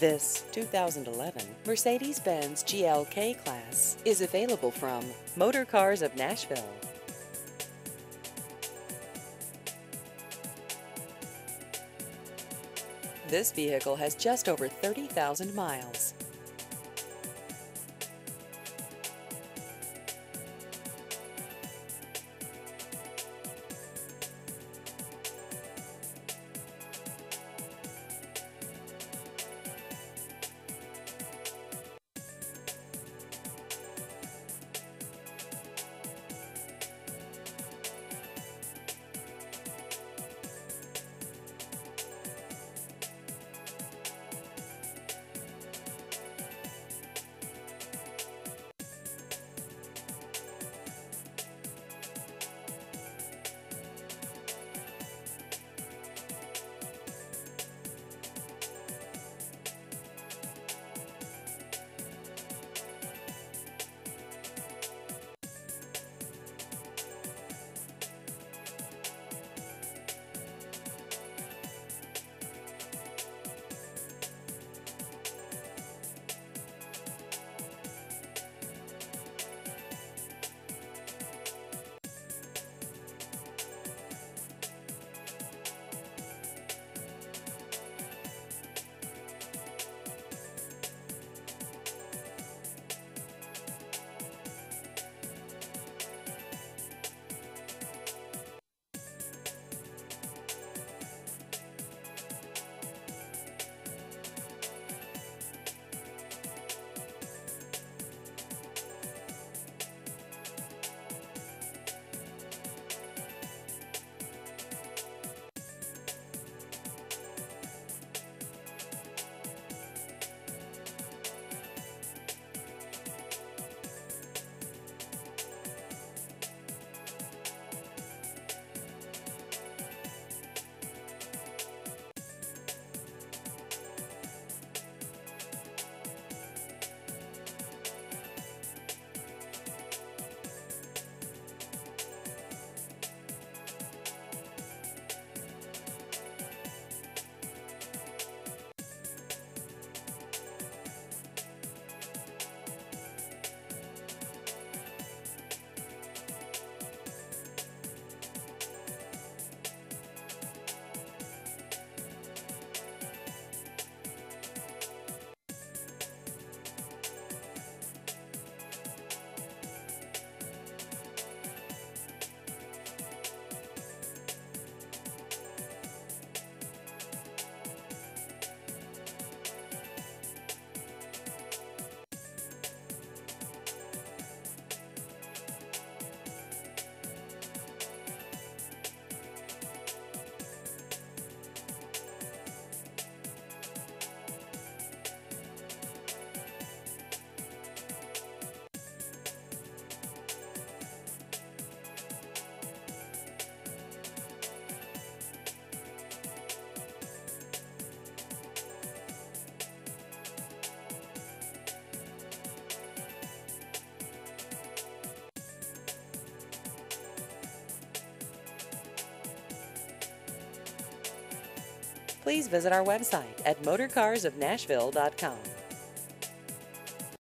This 2011 Mercedes-Benz GLK class is available from MotorCars of Nashville. This vehicle has just over 30,000 miles. Please visit our website at motorcarsofnashville.com.